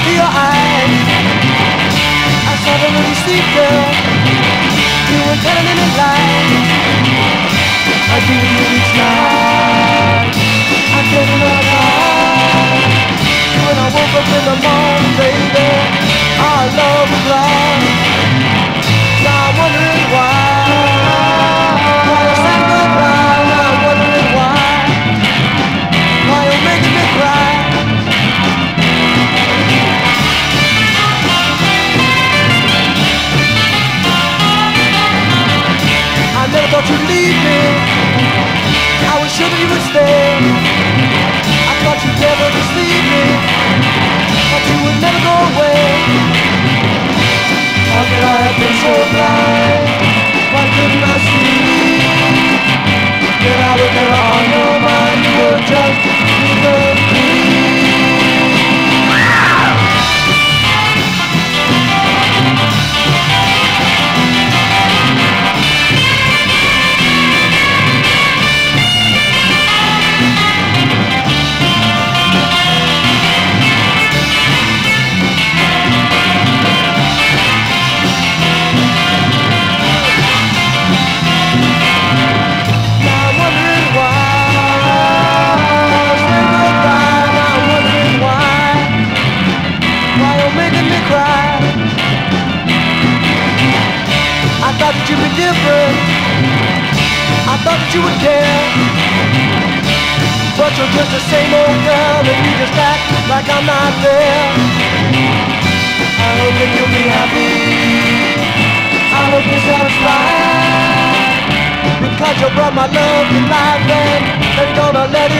into your eyes. I suddenly sleep, girl You were telling me stay. different. I thought that you would care. But you're just the same old girl and you just act like I'm not there. I hope that you'll be happy. I hope you're satisfied. Because you brought my love to life and I'm gonna let it